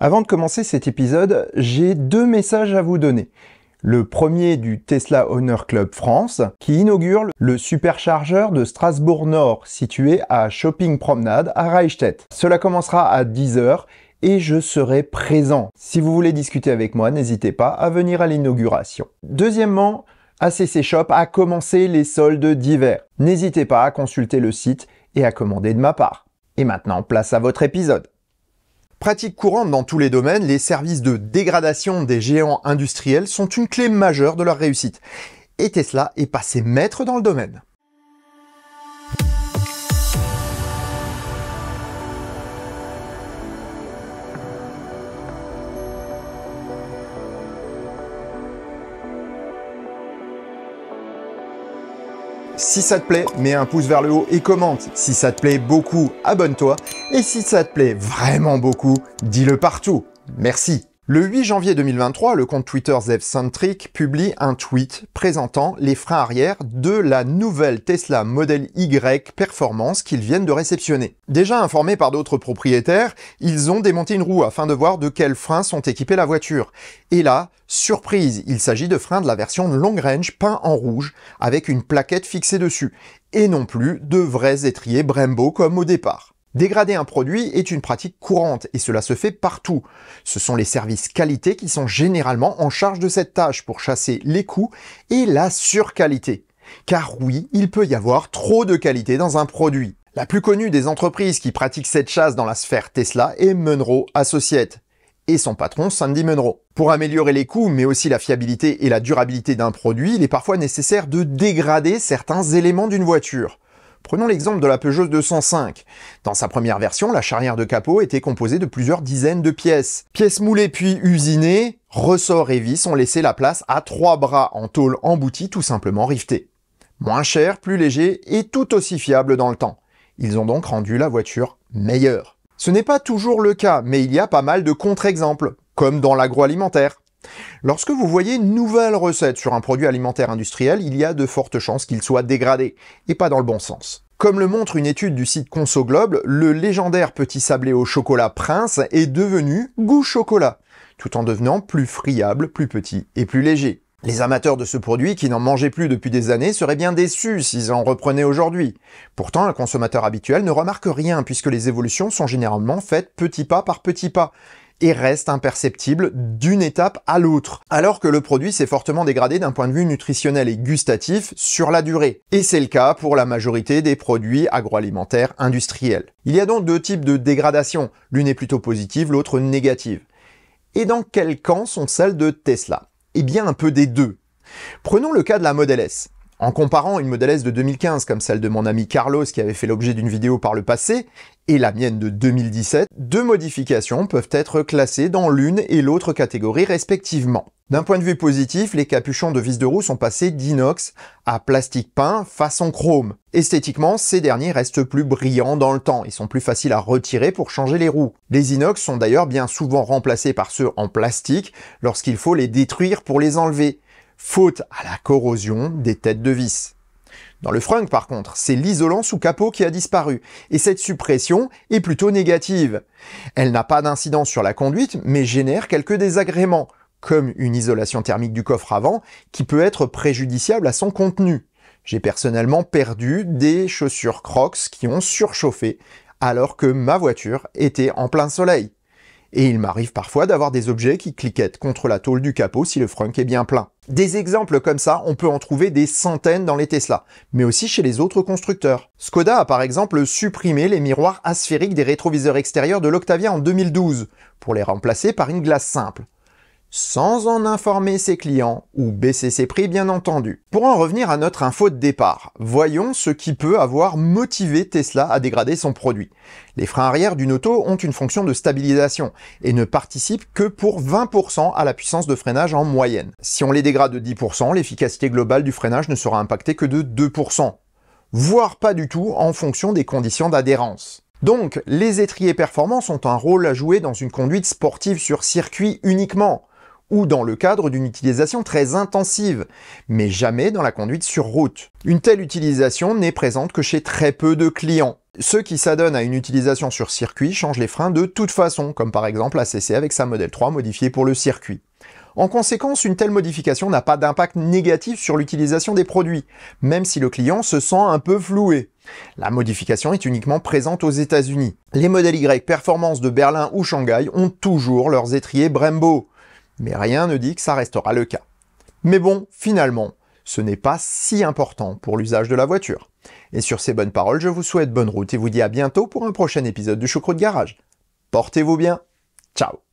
Avant de commencer cet épisode, j'ai deux messages à vous donner. Le premier du Tesla Owner Club France, qui inaugure le superchargeur de Strasbourg-Nord, situé à Shopping Promenade à Reichstätt. Cela commencera à 10h et je serai présent. Si vous voulez discuter avec moi, n'hésitez pas à venir à l'inauguration. Deuxièmement, ACC Shop a commencé les soldes d'hiver. N'hésitez pas à consulter le site et à commander de ma part. Et maintenant, place à votre épisode. Pratique courante dans tous les domaines, les services de dégradation des géants industriels sont une clé majeure de leur réussite. Et Tesla est passé maître dans le domaine. Si ça te plaît, mets un pouce vers le haut et commente. Si ça te plaît beaucoup, abonne-toi. Et si ça te plaît vraiment beaucoup, dis-le partout. Merci. Le 8 janvier 2023, le compte Twitter ZevCentric publie un tweet présentant les freins arrière de la nouvelle Tesla Model Y Performance qu'ils viennent de réceptionner. Déjà informés par d'autres propriétaires, ils ont démonté une roue afin de voir de quels freins sont équipés la voiture. Et là, surprise, il s'agit de freins de la version long range peints en rouge avec une plaquette fixée dessus, et non plus de vrais étriers Brembo comme au départ. Dégrader un produit est une pratique courante et cela se fait partout. Ce sont les services qualité qui sont généralement en charge de cette tâche pour chasser les coûts et la surqualité. Car oui, il peut y avoir trop de qualité dans un produit. La plus connue des entreprises qui pratiquent cette chasse dans la sphère Tesla est Munro Associates et son patron Sandy Munro. Pour améliorer les coûts, mais aussi la fiabilité et la durabilité d'un produit, il est parfois nécessaire de dégrader certains éléments d'une voiture. Prenons l'exemple de la Peugeot 205. Dans sa première version, la charnière de capot était composée de plusieurs dizaines de pièces. Pièces moulées puis usinées, ressorts et vis ont laissé la place à trois bras en tôle emboutis tout simplement riftés. Moins cher, plus léger et tout aussi fiable dans le temps. Ils ont donc rendu la voiture meilleure. Ce n'est pas toujours le cas, mais il y a pas mal de contre-exemples, comme dans l'agroalimentaire. Lorsque vous voyez une nouvelle recette sur un produit alimentaire industriel, il y a de fortes chances qu'il soit dégradé, et pas dans le bon sens. Comme le montre une étude du site Conso Globe, le légendaire petit sablé au chocolat Prince est devenu goût chocolat, tout en devenant plus friable, plus petit et plus léger. Les amateurs de ce produit qui n'en mangeaient plus depuis des années seraient bien déçus s'ils en reprenaient aujourd'hui. Pourtant, un consommateur habituel ne remarque rien puisque les évolutions sont généralement faites petit pas par petit pas et reste imperceptible d'une étape à l'autre, alors que le produit s'est fortement dégradé d'un point de vue nutritionnel et gustatif sur la durée. Et c'est le cas pour la majorité des produits agroalimentaires industriels. Il y a donc deux types de dégradation, l'une est plutôt positive, l'autre négative. Et dans quel camp sont celles de Tesla? Eh bien un peu des deux. Prenons le cas de la Model S. En comparant une Model de 2015 comme celle de mon ami Carlos qui avait fait l'objet d'une vidéo par le passé et la mienne de 2017, deux modifications peuvent être classées dans l'une et l'autre catégorie respectivement. D'un point de vue positif, les capuchons de vis de roue sont passés d'inox à plastique peint façon chrome. Esthétiquement, ces derniers restent plus brillants dans le temps et sont plus faciles à retirer pour changer les roues. Les inox sont d'ailleurs bien souvent remplacés par ceux en plastique lorsqu'il faut les détruire pour les enlever faute à la corrosion des têtes de vis. Dans le frunk, par contre, c'est l'isolant sous capot qui a disparu, et cette suppression est plutôt négative. Elle n'a pas d'incidence sur la conduite, mais génère quelques désagréments, comme une isolation thermique du coffre avant, qui peut être préjudiciable à son contenu. J'ai personnellement perdu des chaussures Crocs qui ont surchauffé, alors que ma voiture était en plein soleil. Et il m'arrive parfois d'avoir des objets qui cliquettent contre la tôle du capot si le frunk est bien plein. Des exemples comme ça, on peut en trouver des centaines dans les Tesla, mais aussi chez les autres constructeurs. Skoda a par exemple supprimé les miroirs asphériques des rétroviseurs extérieurs de l'Octavia en 2012, pour les remplacer par une glace simple sans en informer ses clients ou baisser ses prix bien entendu. Pour en revenir à notre info de départ, voyons ce qui peut avoir motivé Tesla à dégrader son produit. Les freins arrière d'une auto ont une fonction de stabilisation et ne participent que pour 20% à la puissance de freinage en moyenne. Si on les dégrade de 10%, l'efficacité globale du freinage ne sera impactée que de 2%, voire pas du tout en fonction des conditions d'adhérence. Donc, les étriers performants ont un rôle à jouer dans une conduite sportive sur circuit uniquement ou dans le cadre d'une utilisation très intensive, mais jamais dans la conduite sur route. Une telle utilisation n'est présente que chez très peu de clients. Ceux qui s'adonnent à une utilisation sur circuit changent les freins de toute façon, comme par exemple ACC avec sa Model 3 modifiée pour le circuit. En conséquence, une telle modification n'a pas d'impact négatif sur l'utilisation des produits, même si le client se sent un peu floué. La modification est uniquement présente aux États-Unis. Les modèles Y Performance de Berlin ou Shanghai ont toujours leurs étriers Brembo, mais rien ne dit que ça restera le cas. Mais bon, finalement, ce n'est pas si important pour l'usage de la voiture. Et sur ces bonnes paroles, je vous souhaite bonne route et vous dis à bientôt pour un prochain épisode du Choucroute Garage. Portez-vous bien. Ciao